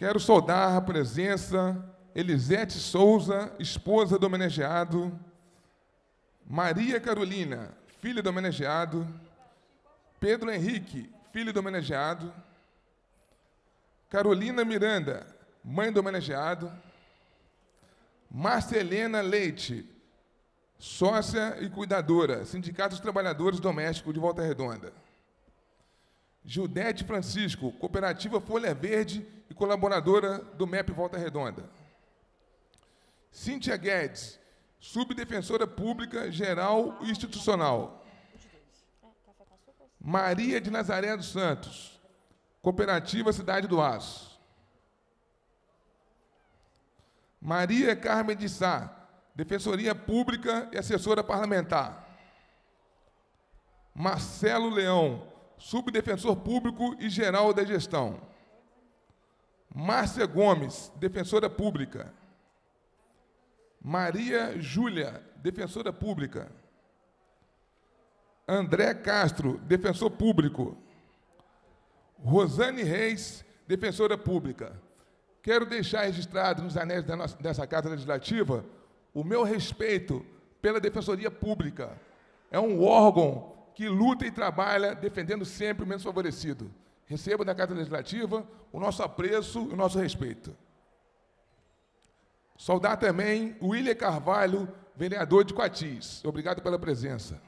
Quero saudar a presença Elisete Souza, esposa do homenageado, Maria Carolina, filha do homenageado, Pedro Henrique, filho do homenageado, Carolina Miranda, mãe do homenageado, Marcelena Leite, sócia e cuidadora, Sindicato dos Trabalhadores Domésticos de Volta Redonda. Judete Francisco, Cooperativa Folha Verde e colaboradora do MEP Volta Redonda. Cíntia Guedes, subdefensora pública geral e institucional. Maria de Nazaré dos Santos, Cooperativa Cidade do Aço. Maria Carmen de Sá, Defensoria Pública e assessora parlamentar. Marcelo Leão, subdefensor público e geral da gestão. Márcia Gomes, defensora pública. Maria Júlia, defensora pública. André Castro, defensor público. Rosane Reis, defensora pública. Quero deixar registrado nos anéis dessa Casa Legislativa o meu respeito pela Defensoria Pública. É um órgão que luta e trabalha defendendo sempre o menos favorecido. Receba da Casa Legislativa o nosso apreço e o nosso respeito. Saudar também William Carvalho, vereador de Coatis. Obrigado pela presença.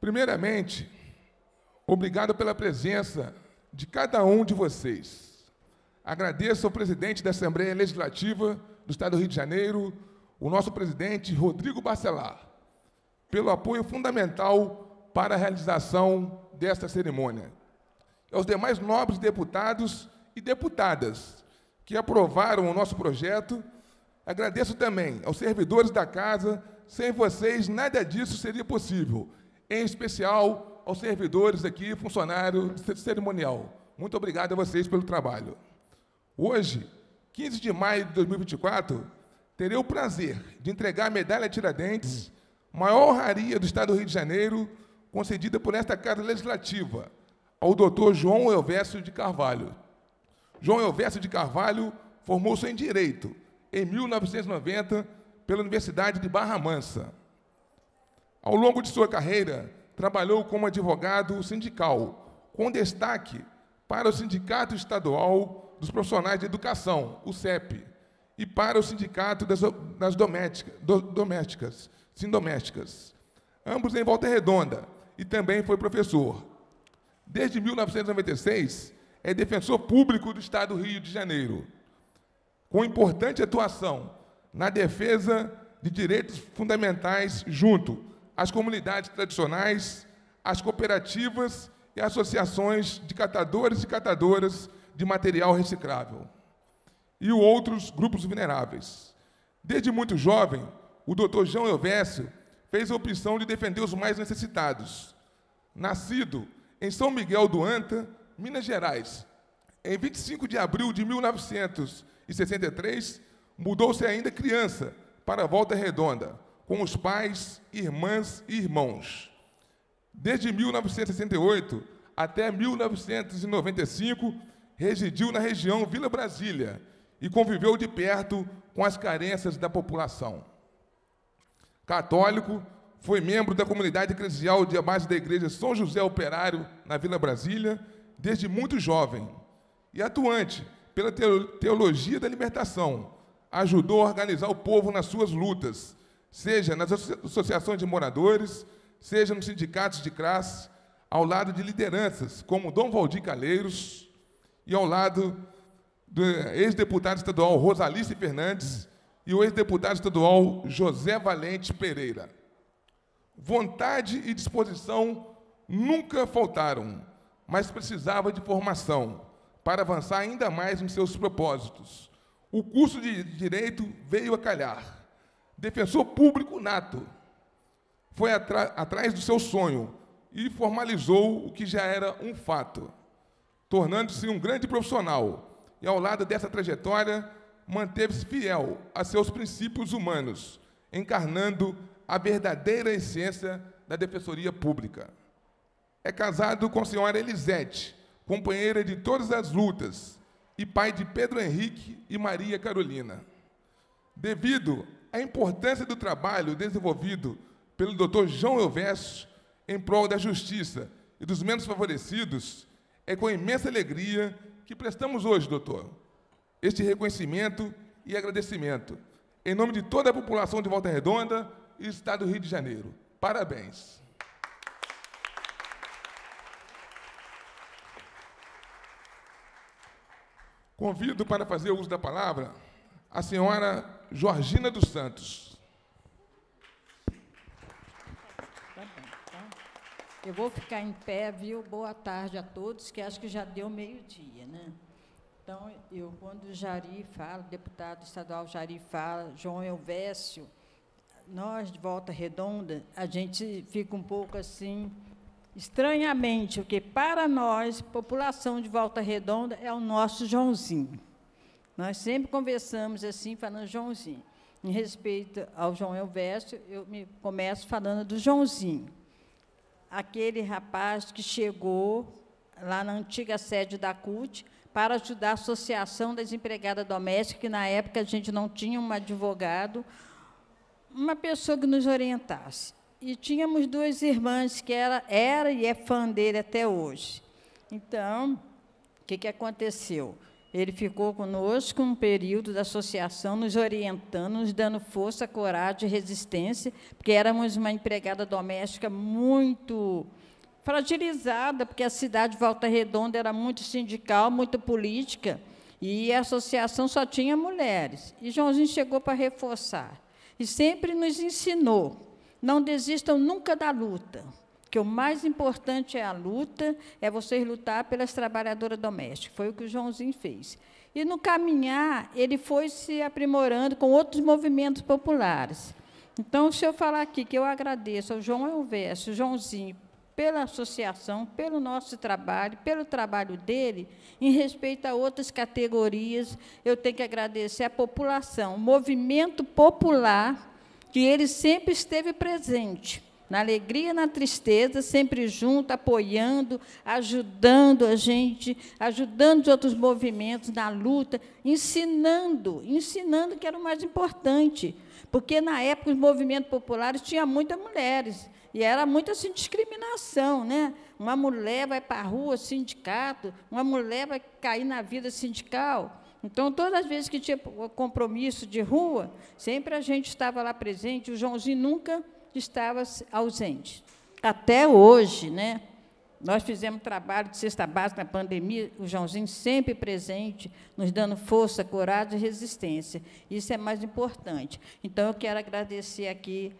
Primeiramente, obrigado pela presença de cada um de vocês. Agradeço ao presidente da Assembleia Legislativa do Estado do Rio de Janeiro, o nosso presidente Rodrigo Bacelar, pelo apoio fundamental para a realização desta cerimônia. E aos demais nobres deputados e deputadas que aprovaram o nosso projeto. Agradeço também aos servidores da casa, sem vocês nada disso seria possível, em especial aos servidores aqui, funcionário cerimonial. Muito obrigado a vocês pelo trabalho. Hoje, 15 de maio de 2024, terei o prazer de entregar a medalha Tiradentes, maior honraria do Estado do Rio de Janeiro, concedida por esta Casa Legislativa, ao doutor João Elvésio de Carvalho. João Elvésio de Carvalho formou-se em Direito em 1990 pela Universidade de Barra Mansa. Ao longo de sua carreira, trabalhou como advogado sindical, com destaque para o Sindicato Estadual dos Profissionais de Educação, o CEP, e para o Sindicato das, das doméstica, do, Domésticas, Sindomésticas, ambos em Volta Redonda, e também foi professor. Desde 1996, é defensor público do Estado do Rio de Janeiro, com importante atuação na defesa de direitos fundamentais junto às comunidades tradicionais, às cooperativas e associações de catadores e catadoras de material reciclável e outros grupos vulneráveis. Desde muito jovem, o Dr. João Elvésio fez a opção de defender os mais necessitados. Nascido em São Miguel do Anta, Minas Gerais, em 25 de abril de 1963, mudou-se ainda criança para Volta Redonda, com os pais, irmãs e irmãos. Desde 1968 até 1995, residiu na região Vila Brasília e conviveu de perto com as carências da população. Católico, foi membro da comunidade eclesial de base da Igreja São José Operário, na Vila Brasília, desde muito jovem. E atuante pela teologia da libertação, ajudou a organizar o povo nas suas lutas, seja nas associações de moradores, seja nos sindicatos de classe, ao lado de lideranças como Dom Valdir Calheiros e ao lado do ex-deputado estadual Rosalice Fernandes e o ex-deputado estadual José Valente Pereira. Vontade e disposição nunca faltaram, mas precisava de formação para avançar ainda mais nos seus propósitos. O curso de Direito veio a calhar. Defensor público nato. Foi atrás do seu sonho e formalizou o que já era um fato, tornando-se um grande profissional. E ao lado dessa trajetória, manteve-se fiel a seus princípios humanos, encarnando a verdadeira essência da defensoria pública. É casado com a senhora Elisete, companheira de todas as lutas, e pai de Pedro Henrique e Maria Carolina. Devido à importância do trabalho desenvolvido pelo Dr. João Elvésio em prol da justiça e dos menos favorecidos, é com imensa alegria que prestamos hoje, doutor, este reconhecimento e agradecimento, em nome de toda a população de Volta Redonda e Estado do Rio de Janeiro. Parabéns. Convido para fazer uso da palavra a senhora Georgina dos Santos. Tá tá? Eu vou ficar em pé, viu? Boa tarde a todos, que acho que já deu meio-dia, né? Então, eu, quando o Jari fala, deputado estadual Jari fala, João Elvésio, nós de Volta Redonda, a gente fica um pouco assim, estranhamente, porque para nós, população de Volta Redonda, é o nosso Joãozinho. Nós sempre conversamos assim, falando Joãozinho. Em respeito ao João Elvésio, eu me começo falando do Joãozinho. Aquele rapaz que chegou lá na antiga sede da CUT para ajudar a Associação das Empregadas Domésticas, que na época a gente não tinha um advogado, uma pessoa que nos orientasse. E tínhamos duas irmãs que era, era e é fã dele até hoje. Então, o que, que aconteceu? Ele ficou conosco um período da associação, nos orientando, nos dando força, coragem e resistência, porque éramos uma empregada doméstica muito fragilizada, porque a cidade de Volta Redonda era muito sindical, muito política, e a associação só tinha mulheres. E Joãozinho chegou para reforçar e sempre nos ensinou: não desistam nunca da luta. Porque o mais importante é a luta, é vocês lutar pelas trabalhadoras domésticas. Foi o que o Joãozinho fez. E no caminhar, ele foi se aprimorando com outros movimentos populares. Então, se eu falar aqui que eu agradeço ao João Elvésio, Joãozinho, pela associação, pelo nosso trabalho, pelo trabalho dele, em respeito a outras categorias, eu tenho que agradecer à população, o movimento popular, que ele sempre esteve presente, na alegria, na tristeza, sempre junto, apoiando, ajudando a gente, ajudando os outros movimentos na luta, ensinando, ensinando que era o mais importante, porque na época os movimentos populares tinham muitas mulheres. E era muito assim, discriminação, né? Uma mulher vai para a rua, sindicato, uma mulher vai cair na vida sindical. Então, todas as vezes que tinha compromisso de rua, sempre a gente estava lá presente, o Joãozinho nunca estava ausente. Até hoje, né? Nós fizemos trabalho de cesta básica na pandemia, o Joãozinho sempre presente, nos dando força, coragem e resistência. Isso é mais importante. Então, eu quero agradecer aqui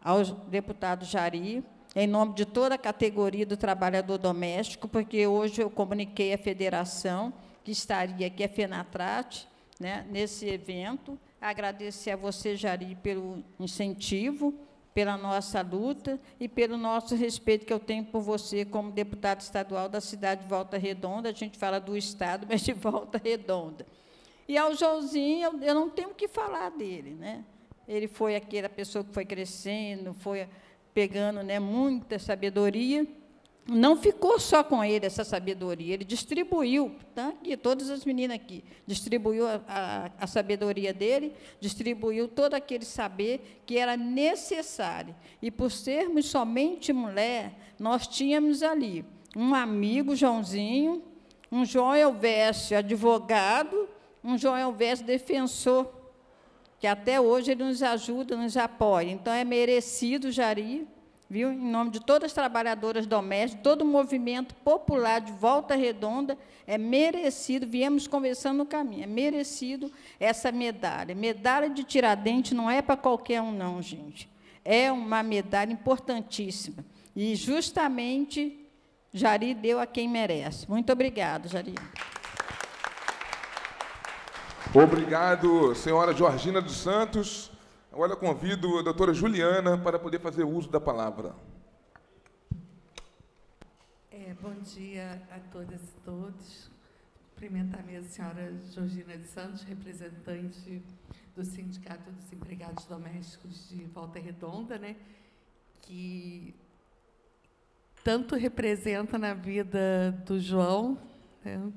ao deputado Jari, em nome de toda a categoria do trabalhador doméstico, porque hoje eu comuniquei à federação que estaria aqui, a FENATRAT, né, nesse evento. Agradecer a você, Jari, pelo incentivo, pela nossa luta e pelo nosso respeito que eu tenho por você como deputado estadual da cidade de Volta Redonda. A gente fala do Estado, mas de Volta Redonda. E ao Joãozinho, eu, eu não tenho o que falar dele. Né? Ele foi aquela pessoa que foi crescendo, foi pegando né, muita sabedoria. Não ficou só com ele essa sabedoria, ele distribuiu, tá aqui, todas as meninas aqui, distribuiu a, a, a sabedoria dele, distribuiu todo aquele saber que era necessário. E por sermos somente mulher, nós tínhamos ali um amigo, Joãozinho, um João Elvésio, advogado, um João Elvésio, defensor que até hoje ele nos ajuda, nos apoia. Então, é merecido, Jari, viu? em nome de todas as trabalhadoras domésticas, todo o movimento popular de Volta Redonda, é merecido, viemos conversando no caminho, é merecido essa medalha. Medalha de Tiradentes não é para qualquer um, não, gente. É uma medalha importantíssima. E, justamente, Jari deu a quem merece. Muito obrigada, Jari. Obrigado, senhora Georgina dos Santos. Agora convido a doutora Juliana para poder fazer uso da palavra. É, bom dia a todas e todos. Cumprimentar a senhora Georgina dos Santos, representante do Sindicato dos Empregados Domésticos de Volta Redonda, né, que tanto representa na vida do João, né,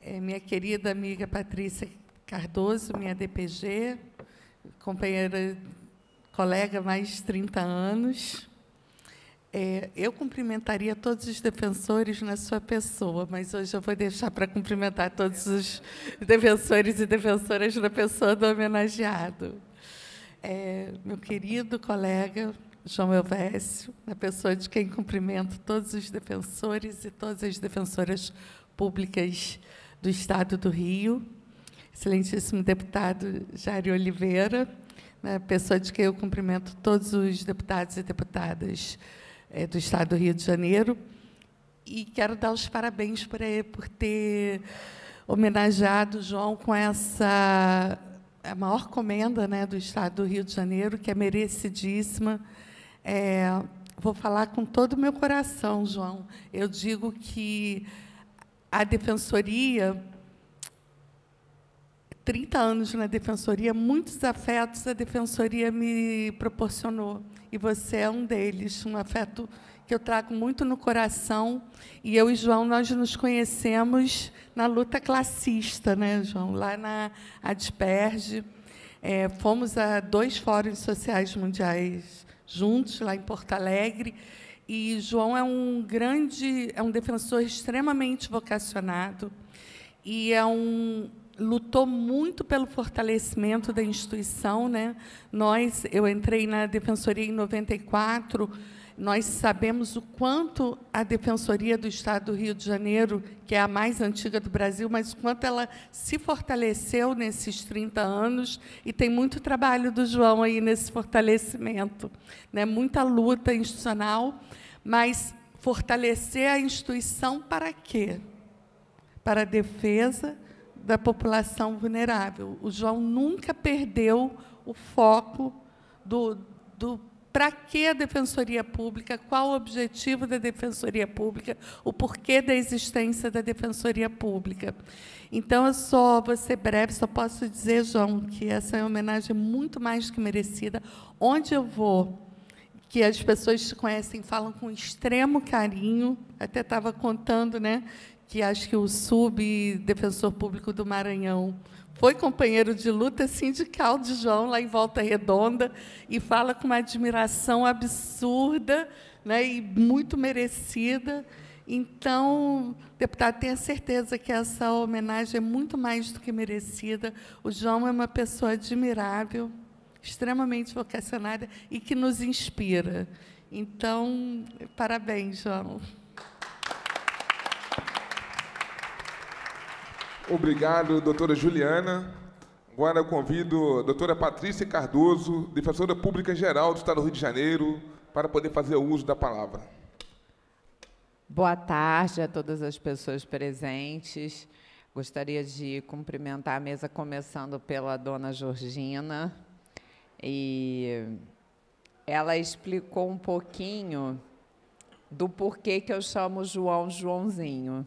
é, minha querida amiga Patrícia Cardoso, minha DPG, companheira, colega mais de 30 anos. É, eu cumprimentaria todos os defensores na sua pessoa, mas hoje eu vou deixar para cumprimentar todos os defensores e defensoras na pessoa do homenageado. É, meu querido colega João Elvésio, na pessoa de quem cumprimento todos os defensores e todas as defensoras públicas do Estado do Rio, excelentíssimo deputado Jair Oliveira, né, pessoa de quem eu cumprimento todos os deputados e deputadas é, do Estado do Rio de Janeiro, e quero dar os parabéns por, por ter homenageado o João com essa a maior comenda né, do Estado do Rio de Janeiro, que é merecidíssima. É, vou falar com todo o meu coração, João. Eu digo que a defensoria, 30 anos na defensoria, muitos afetos a defensoria me proporcionou. E você é um deles, um afeto que eu trago muito no coração. E eu e João, nós nos conhecemos na luta classista, né, João? Lá na Adisperge. É, fomos a dois fóruns sociais mundiais juntos, lá em Porto Alegre. E João é um grande, é um defensor extremamente vocacionado e é um lutou muito pelo fortalecimento da instituição, né? Nós, eu entrei na defensoria em 94 nós sabemos o quanto a Defensoria do Estado do Rio de Janeiro, que é a mais antiga do Brasil, mas o quanto ela se fortaleceu nesses 30 anos, e tem muito trabalho do João aí nesse fortalecimento. Né? Muita luta institucional, Mas fortalecer a instituição para quê? Para a defesa da população vulnerável. O João nunca perdeu o foco do, do para que a Defensoria Pública, qual o objetivo da Defensoria Pública, o porquê da existência da Defensoria Pública. Então, eu só vou ser breve, só posso dizer, João, que essa é uma homenagem muito mais que merecida. Onde eu vou, que as pessoas te conhecem, falam com extremo carinho, até estava contando, né, que acho que o subdefensor público do Maranhão foi companheiro de luta sindical de João lá em Volta Redonda e fala com uma admiração absurda né, e muito merecida. Então, deputado, tenha certeza que essa homenagem é muito mais do que merecida. O João é uma pessoa admirável, extremamente vocacionada e que nos inspira. Então, parabéns, João. Obrigado, doutora Juliana. Agora eu convido a doutora Patrícia Cardoso, defensora pública geral do Estado do Rio de Janeiro, para poder fazer uso da palavra. Boa tarde a todas as pessoas presentes. Gostaria de cumprimentar a mesa, começando pela dona Georgina. E ela explicou um pouquinho do porquê que eu chamo João Joãozinho.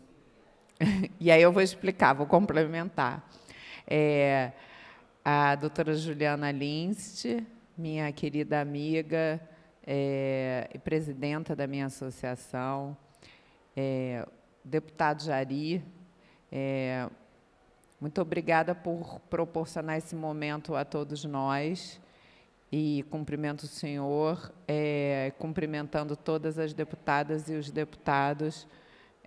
e aí eu vou explicar, vou complementar. É, a doutora Juliana Linst, minha querida amiga é, e presidenta da minha associação, é, deputado Jari, é, muito obrigada por proporcionar esse momento a todos nós e cumprimento o senhor, é, cumprimentando todas as deputadas e os deputados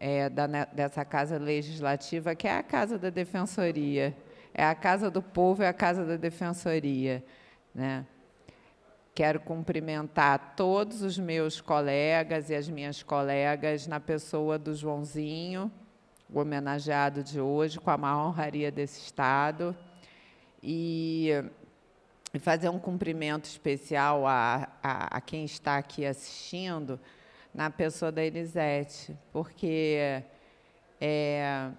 é, da, dessa Casa Legislativa, que é a Casa da Defensoria. É a Casa do Povo, é a Casa da Defensoria. Né? Quero cumprimentar todos os meus colegas e as minhas colegas na pessoa do Joãozinho, o homenageado de hoje, com a maior honraria desse Estado. E, fazer um cumprimento especial a, a, a quem está aqui assistindo, na pessoa da Elisete, porque é,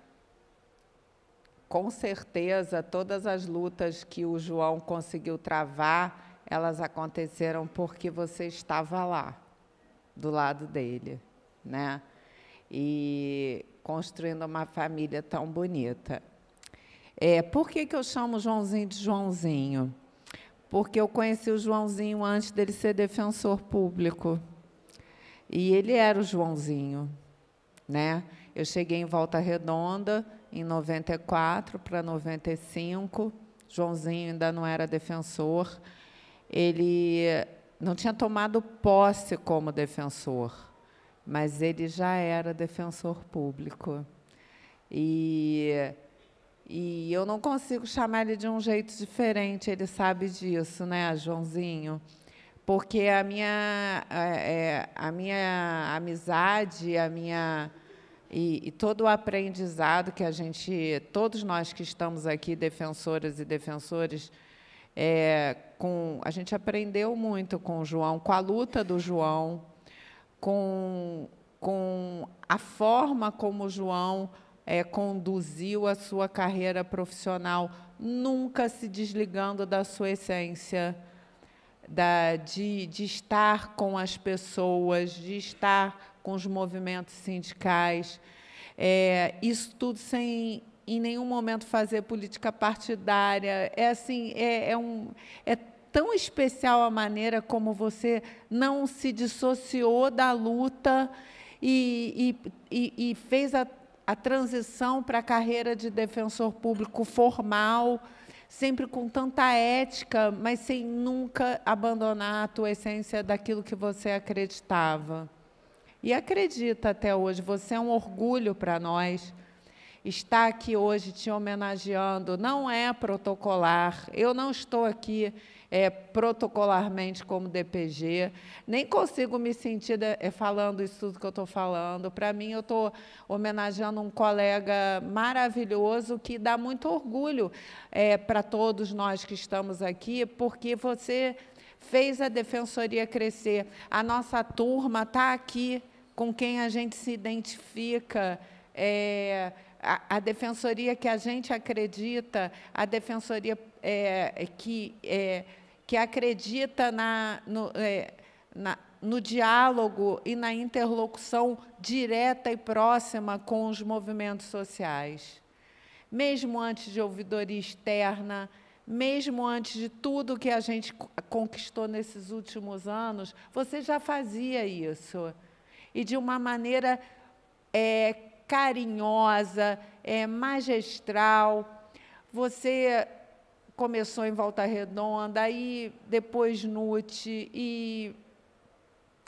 com certeza todas as lutas que o João conseguiu travar, elas aconteceram porque você estava lá, do lado dele, né? E construindo uma família tão bonita. É, por que, que eu chamo Joãozinho de Joãozinho? Porque eu conheci o Joãozinho antes dele ser defensor público. E ele era o Joãozinho, né? Eu cheguei em Volta Redonda em 94 para 95. Joãozinho ainda não era defensor. Ele não tinha tomado posse como defensor, mas ele já era defensor público. E, e eu não consigo chamar ele de um jeito diferente, ele sabe disso, né, Joãozinho? Porque a minha, é, a minha amizade, a minha e, e, todo o aprendizado que a gente, todos nós que estamos aqui, defensoras e defensores, é, com, a gente aprendeu muito com o João, com a luta do João, com, com a forma como o João é, conduziu a sua carreira profissional, nunca se desligando da sua essência da, de, de estar com as pessoas, de estar com os movimentos sindicais. É, isso tudo sem em nenhum momento fazer política partidária. É assim, é, é, um, é tão especial a maneira como você não se dissociou da luta e, e, e, e fez a, a transição para a carreira de defensor público formal sempre com tanta ética, mas sem nunca abandonar a tua essência daquilo que você acreditava. E acredita até hoje, você é um orgulho para nós. Estar aqui hoje te homenageando não é protocolar. Eu não estou aqui é, protocolarmente como DPG. Nem consigo me sentir de, é, falando isso tudo que eu estou falando. Para mim, eu estou homenageando um colega maravilhoso que dá muito orgulho é, para todos nós que estamos aqui, porque você fez a defensoria crescer. A nossa turma está aqui com quem a gente se identifica. É, a, a, defensoria que a gente acredita, a defensoria é, que, é, que acredita na, no, é, na, no diálogo e na interlocução direta e próxima com os movimentos sociais. Mesmo antes de ouvidoria externa, mesmo antes de tudo que a gente conquistou nesses últimos anos, você já fazia isso. E de uma maneira é, carinhosa, é, magistral. Você começou em Volta Redonda, aí depois NUT, e,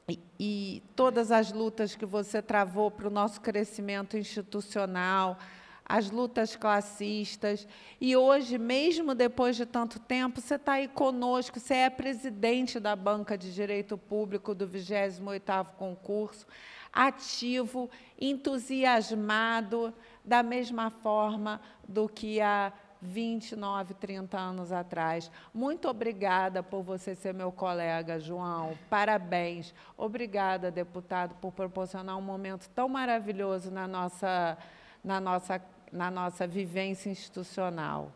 e, e todas as lutas que você travou para o nosso crescimento institucional, as lutas classistas. E hoje, mesmo depois de tanto tempo, você está aí conosco, você é presidente da Banca de Direito Público do 28º concurso, ativo, entusiasmado, da mesma forma do que há 29, 30 anos atrás. Muito obrigada por você ser meu colega, João. Parabéns. Obrigada, deputado, por proporcionar um momento tão maravilhoso na nossa, na nossa na nossa vivência institucional.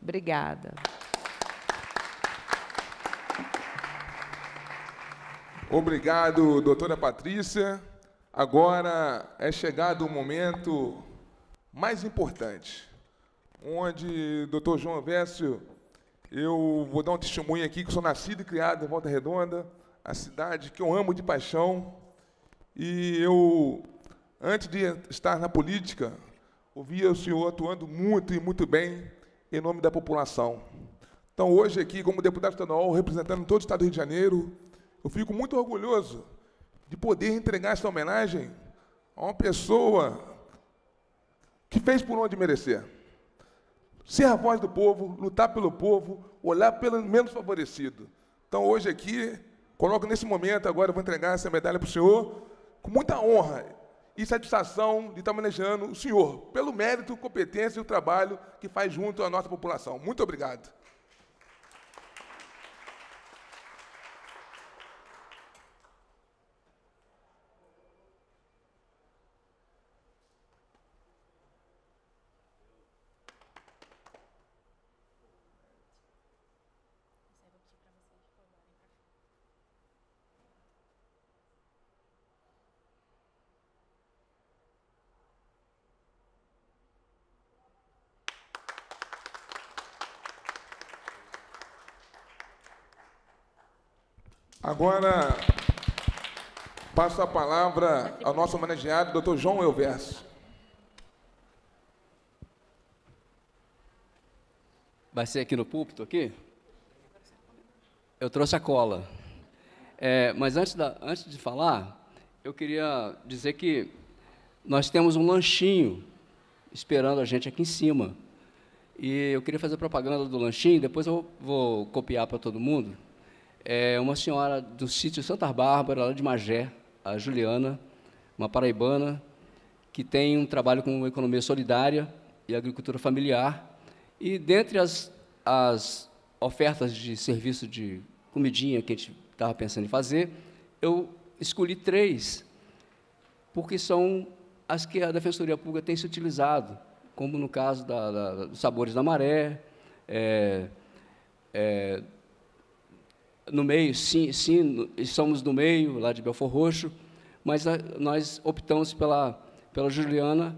Obrigada. Obrigado, doutora Patrícia. Agora é chegado o momento mais importante, onde, doutor João Vécio, eu vou dar um testemunho aqui que sou nascido e criado em Volta Redonda, a cidade que eu amo de paixão. E eu, antes de estar na política, ouvia o senhor atuando muito e muito bem em nome da população. Então, hoje aqui, como deputado estadual, representando todo o Estado do Rio de Janeiro, eu fico muito orgulhoso de poder entregar essa homenagem a uma pessoa que fez por onde merecer. Ser a voz do povo, lutar pelo povo, olhar pelo menos favorecido. Então, hoje aqui, coloco nesse momento, agora vou entregar essa medalha para o senhor, com muita honra e satisfação de estar manejando o senhor, pelo mérito, competência e o trabalho que faz junto à nossa população. Muito obrigado. Agora, passo a palavra ao nosso homenageado, doutor João Elverso. Vai ser aqui no púlpito, aqui? Eu trouxe a cola. É, mas antes, da, antes de falar, eu queria dizer que nós temos um lanchinho esperando a gente aqui em cima. E eu queria fazer propaganda do lanchinho, depois eu vou copiar para todo mundo é uma senhora do sítio Santa Bárbara, lá de Magé, a Juliana, uma paraibana, que tem um trabalho com economia solidária e agricultura familiar. E dentre as, as ofertas de serviço de comidinha que a gente estava pensando em fazer, eu escolhi três, porque são as que a Defensoria Pública tem se utilizado, como no caso da, da, dos Sabores da Maré, é, é, no meio, sim, sim, estamos no meio, lá de Belfor Roxo, mas nós optamos pela, pela Juliana,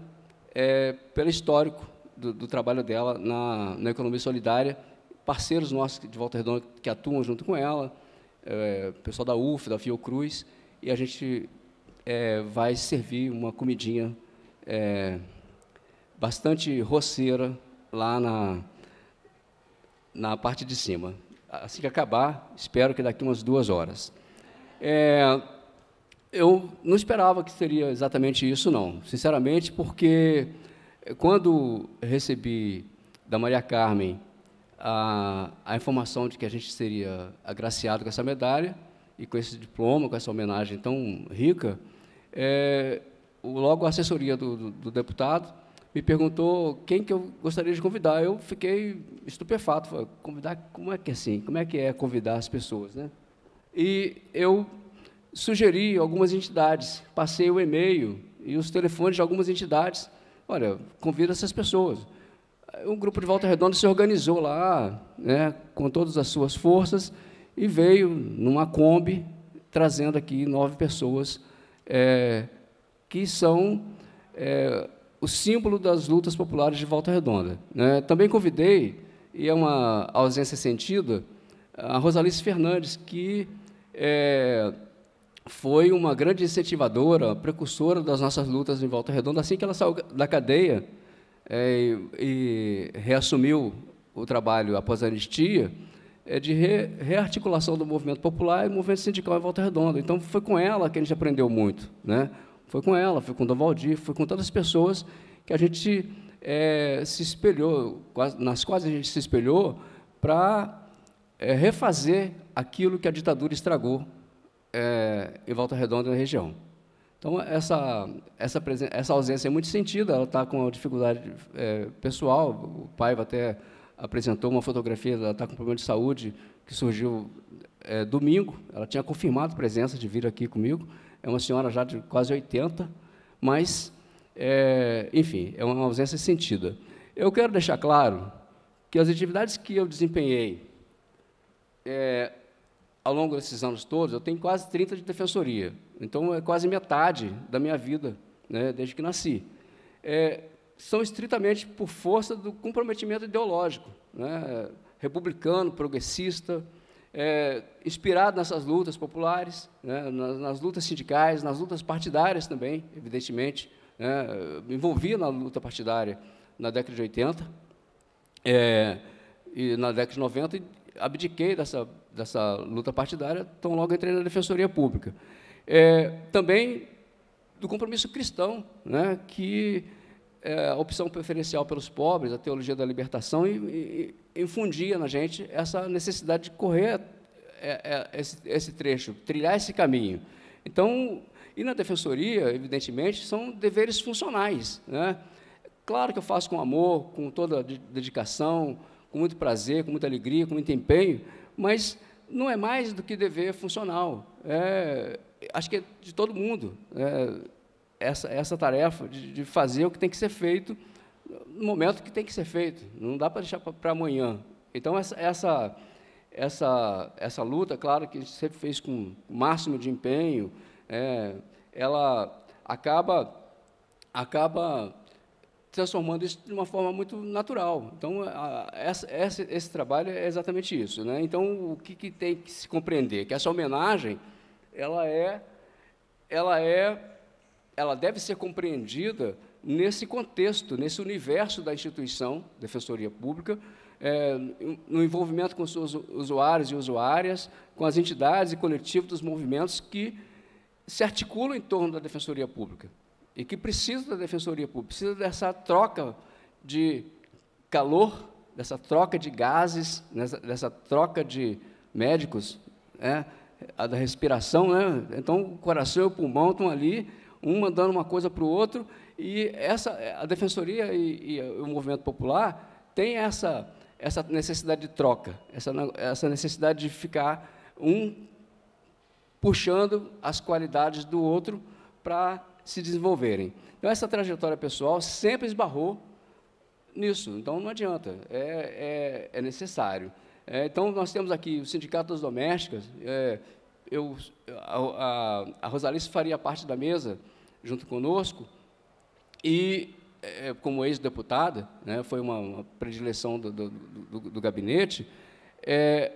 é, pelo histórico do, do trabalho dela na, na, economia solidária, parceiros nossos de Volta Redonda que atuam junto com ela, é, pessoal da UF, da Fiocruz, e a gente é, vai servir uma comidinha é, bastante roceira lá na, na parte de cima assim que acabar, espero que daqui umas duas horas. É, eu não esperava que seria exatamente isso, não, sinceramente, porque quando recebi da Maria Carmen a, a informação de que a gente seria agraciado com essa medalha e com esse diploma, com essa homenagem tão rica, é, logo a assessoria do, do, do deputado me perguntou quem que eu gostaria de convidar. Eu fiquei estupefato. Falei, convidar, como é que é assim? Como é que é convidar as pessoas, né? E eu sugeri algumas entidades, passei o e-mail e os telefones de algumas entidades. Olha, convida essas pessoas. Um grupo de Volta Redonda se organizou lá, né, com todas as suas forças, e veio numa Kombi, trazendo aqui nove pessoas é, que são é, o símbolo das lutas populares de Volta Redonda. Né? Também convidei, e é uma ausência sentida, a Rosalice Fernandes, que é, foi uma grande incentivadora, precursora das nossas lutas em Volta Redonda. Assim que ela saiu da cadeia é, e, reassumiu o trabalho após a anistia, é de re, rearticulação do movimento popular e movimento sindical em Volta Redonda. Então, foi com ela que a gente aprendeu muito. Né? Foi com ela, foi com o Dom Valdir, foi com todas as pessoas que a gente é, se espelhou, nas quais a gente se espelhou para é, refazer aquilo que a ditadura estragou é, em Volta Redonda na região. Então, essa, essa, essa ausência é muito sentida, ela está com dificuldade é, pessoal, o Paiva até apresentou uma fotografia, ela está com problema de saúde, que surgiu é, domingo, ela tinha confirmado presença de vir aqui comigo, é uma senhora já de quase 80, mas, é, enfim, é uma ausência sentida. Eu quero deixar claro que as atividades que eu desempenhei é, ao longo desses anos todos, eu tenho quase 30 de defensoria, então é quase metade da minha vida, né, desde que nasci. É, são estritamente por força do comprometimento ideológico, né, republicano, progressista, é, inspirado nessas lutas populares, né, nas, nas, lutas sindicais, nas lutas partidárias também, evidentemente. Né, envolvia na luta partidária na década de 80 é, e na década de 90 e abdiquei dessa, dessa luta partidária, tão logo entrei na Defensoria Pública. É, também do compromisso cristão, né, que é, a opção preferencial pelos pobres, a teologia da libertação, e, e infundia na gente essa necessidade de correr é, é, esse, esse, trecho, trilhar esse caminho. Então, e na defensoria, evidentemente, são deveres funcionais. Né? Claro que eu faço com amor, com toda dedicação, com muito prazer, com muita alegria, com muito empenho, mas não é mais do que dever funcional. É, acho que é de todo mundo. É, essa, essa tarefa de, de, fazer o que tem que ser feito no momento que tem que ser feito. Não dá para deixar para amanhã. Então, essa, essa, essa, essa luta, claro que a gente sempre fez com o máximo de empenho, é, ela acaba, acaba transformando isso de uma forma muito natural. Então, a, essa, esse, esse, trabalho é exatamente isso. Né? Então, o que, que tem que se compreender? Que essa homenagem, ela é, ela é ela deve ser compreendida nesse contexto, nesse universo da instituição, Defensoria Pública, é, no envolvimento com seus usuários e usuárias, com as entidades e coletivos dos movimentos que se articulam em torno da Defensoria Pública e que precisam da Defensoria Pública, precisa dessa troca de calor, dessa troca de gases, dessa troca de médicos, né, a da respiração, né? Então o coração e o pulmão estão ali um mandando uma coisa para o outro, e essa, a defensoria e, e, o movimento popular tem essa, essa necessidade de troca, essa, essa necessidade de ficar um puxando as qualidades do outro para se desenvolverem. Então, essa trajetória pessoal sempre esbarrou nisso, então não adianta, é, é, é necessário. É, então, nós temos aqui o Sindicato das Domésticas, é, eu, a, a, a Rosalice faria parte da mesa junto conosco, e, é, como ex-deputada, né, foi uma, uma predileção do, do, do, do gabinete, é,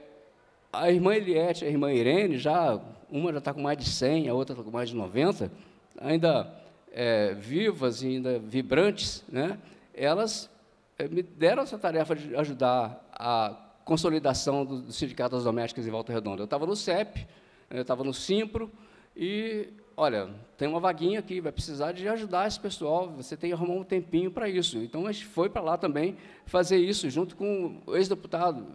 a irmã Eliette a irmã Irene, já, uma já está com mais de 100, a outra está com mais de 90, ainda é, vivas e ainda vibrantes, né, elas é, me deram essa tarefa de ajudar a consolidação do, do Sindicato das Domésticas em Volta Redonda. Eu estava no CEP, eu estava no Simpro, e, olha, tem uma vaguinha aqui, vai precisar de ajudar esse pessoal, você tem que arrumar um tempinho para isso. Então, a gente foi para lá também fazer isso, junto com o ex-deputado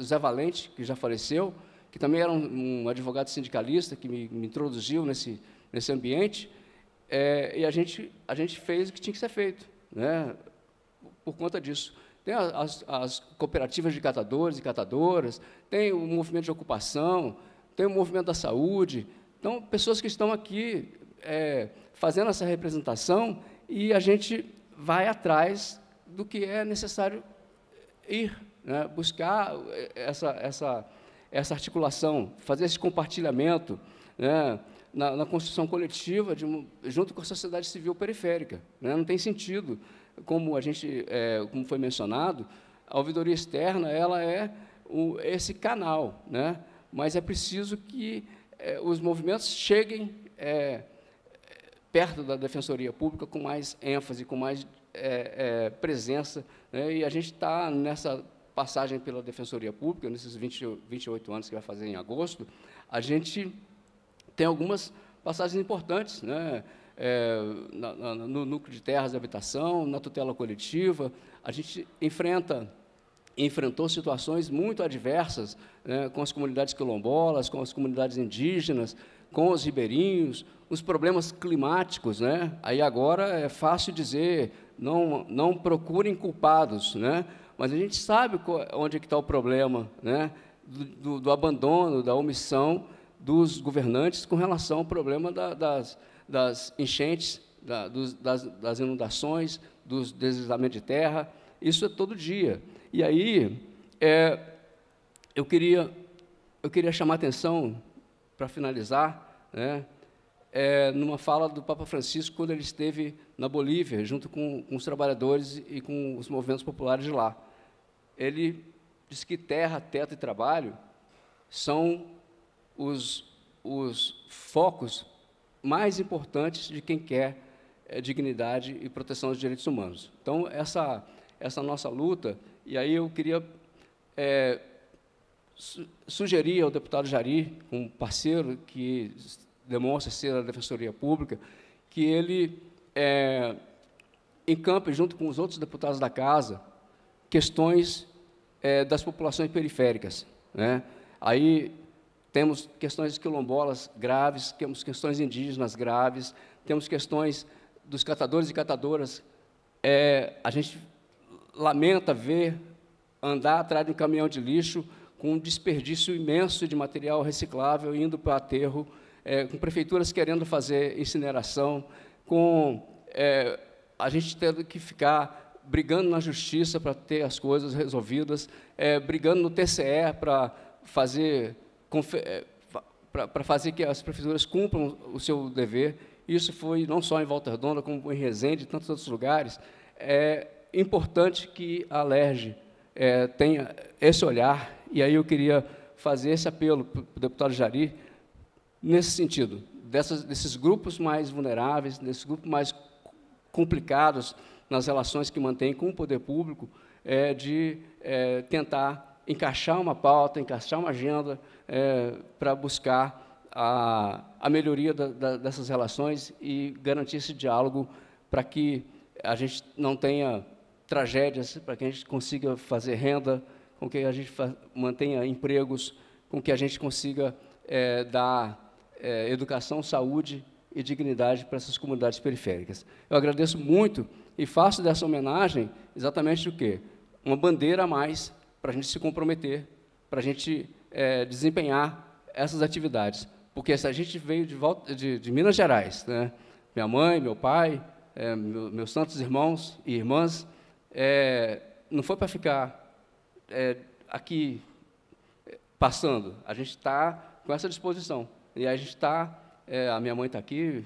Zé Valente, que já faleceu, que também era um, um advogado sindicalista, que me, me, introduziu nesse, nesse ambiente, é, e a gente, a gente fez o que tinha que ser feito. Né? por conta disso. Tem as, as, cooperativas de catadores e catadoras, tem o movimento de ocupação, tem o movimento da saúde. Então, pessoas que estão aqui é, fazendo essa representação e a gente vai atrás do que é necessário ir, né, buscar essa, essa, essa articulação, fazer esse compartilhamento né, na, na, construção coletiva de, junto com a sociedade civil periférica. Né, não tem sentido, como a gente, é, como foi mencionado, a ouvidoria externa ela é o, esse canal, né, mas é preciso que é, os movimentos cheguem é, perto da defensoria pública com mais ênfase, com mais presença, né? e a gente está nessa passagem pela defensoria pública, nesses 20, 28 anos que vai fazer em agosto, a gente tem algumas passagens importantes, né? É, na, na, no núcleo de terras de habitação, na tutela coletiva, a gente enfrenta enfrentou situações muito adversas né, com as comunidades quilombolas, com as comunidades indígenas, com os ribeirinhos, os problemas climáticos, né? Aí agora é fácil dizer, não, não procurem culpados, né? Mas a gente sabe onde é está o problema, né? Do, do, do, abandono, da omissão dos governantes com relação ao problema da, das, das enchentes, da, dos, das, das inundações, dos deslizamentos de terra. Isso é todo dia. E aí, é, eu queria eu queria chamar a atenção para finalizar, né? é, numa fala do Papa Francisco quando ele esteve na Bolívia, junto com, com os trabalhadores e com os movimentos populares de lá. Ele disse que terra, teto e trabalho são os, os focos mais importantes de quem quer é, dignidade e proteção dos direitos humanos. Então, essa, essa nossa luta, e aí eu queria é, su sugerir ao deputado Jari, um parceiro que demonstra ser a Defensoria Pública, que ele é, encampe, junto com os outros deputados da Casa, questões é, das populações periféricas. Né? Aí temos questões quilombolas graves, temos questões indígenas graves, temos questões dos catadores e catadoras. É, a gente lamenta ver andar atrás de um caminhão de lixo com um desperdício imenso de material reciclável indo para aterro é, com prefeituras querendo fazer incineração, com é, a gente tendo que ficar brigando na justiça para ter as coisas resolvidas, é, brigando no TCE para fazer é, para fazer que as prefeituras cumpram o seu dever. Isso foi não só em Volta Redonda, como em Resende e tantos outros lugares. É importante que a LERJ é, tenha esse olhar, e aí eu queria fazer esse apelo para o deputado Jari, nesse sentido, dessas, desses grupos mais vulneráveis, desses grupos mais complicados nas relações que mantém com o poder público, é, de é, tentar encaixar uma pauta, encaixar uma agenda é, para buscar a, a melhoria da, da, dessas relações e garantir esse diálogo para que a gente não tenha tragédias, para que a gente consiga fazer renda, com que a gente mantenha empregos, com que a gente consiga é, dar é, educação, saúde e dignidade para essas comunidades periféricas. Eu agradeço muito e faço dessa homenagem exatamente o quê? Uma bandeira a mais para a gente se comprometer, para a gente é, desempenhar essas atividades. Porque se a gente veio de, volta, de, de Minas Gerais, né? minha mãe, meu pai, é, meu, meus santos irmãos e irmãs, é, não foi para ficar é, aqui é, passando, a gente está com essa disposição. E a gente está, é, a minha mãe está aqui,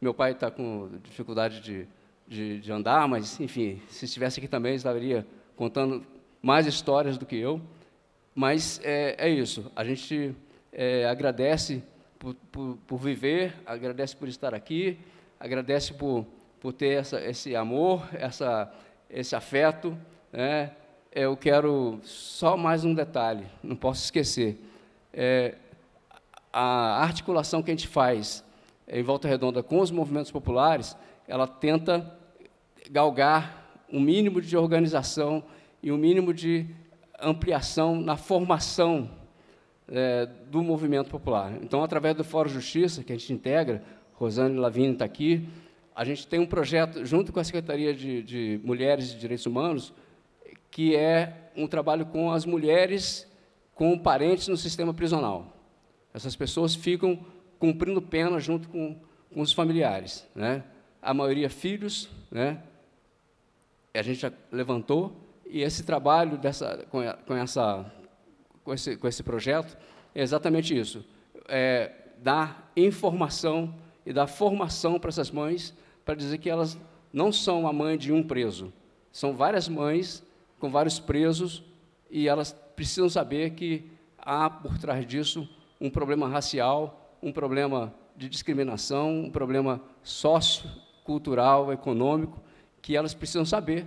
meu pai está com dificuldade de, de, de, andar, mas, enfim, se estivesse aqui também, estaria contando mais histórias do que eu. Mas é, é isso, a gente é, agradece por, por, por, viver, agradece por estar aqui, agradece por, por ter essa, esse amor, essa, esse afeto. Né? Eu quero só mais um detalhe, não posso esquecer. É, a articulação que a gente faz em Volta Redonda com os movimentos populares, ela tenta galgar um mínimo de organização e um mínimo de ampliação na formação é, do movimento popular. Então, através do Fórum Justiça, que a gente integra, Rosane Lavini está aqui, a gente tem um projeto, junto com a Secretaria de, de Mulheres e Direitos Humanos, que é um trabalho com as mulheres com parentes no sistema prisional. Essas pessoas ficam cumprindo pena junto com, com os familiares. Né? A maioria filhos, né? a gente já levantou, e esse trabalho dessa, com, com, essa, com, esse, com esse projeto é exatamente isso: é dar informação e dar formação para essas mães, para dizer que elas não são a mãe de um preso, são várias mães com vários presos e elas precisam saber que há por trás disso um problema racial, um problema de discriminação, um problema sociocultural, econômico, que elas precisam saber,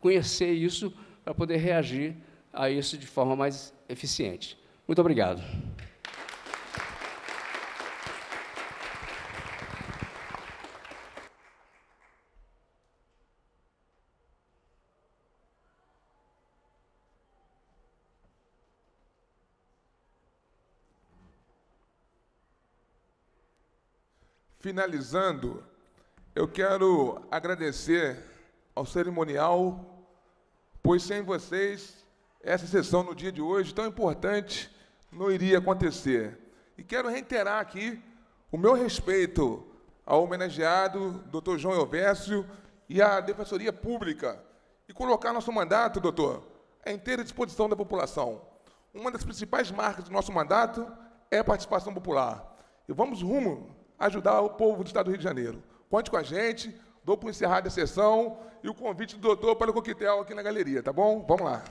conhecer isso para poder reagir a isso de forma mais eficiente. Muito obrigado. Finalizando, eu quero agradecer ao cerimonial, pois sem vocês, essa sessão no dia de hoje, tão importante, não iria acontecer. E quero reiterar aqui o meu respeito ao homenageado, doutor João Elvésio, e à Defensoria Pública, e colocar nosso mandato, doutor, à inteira disposição da população. Uma das principais marcas do nosso mandato é a participação popular. E vamos rumo ajudar o povo do Estado do Rio de Janeiro. Conte com a gente, dou para encerrar a sessão e o convite do doutor para o coquetel aqui na galeria, tá bom? Vamos lá.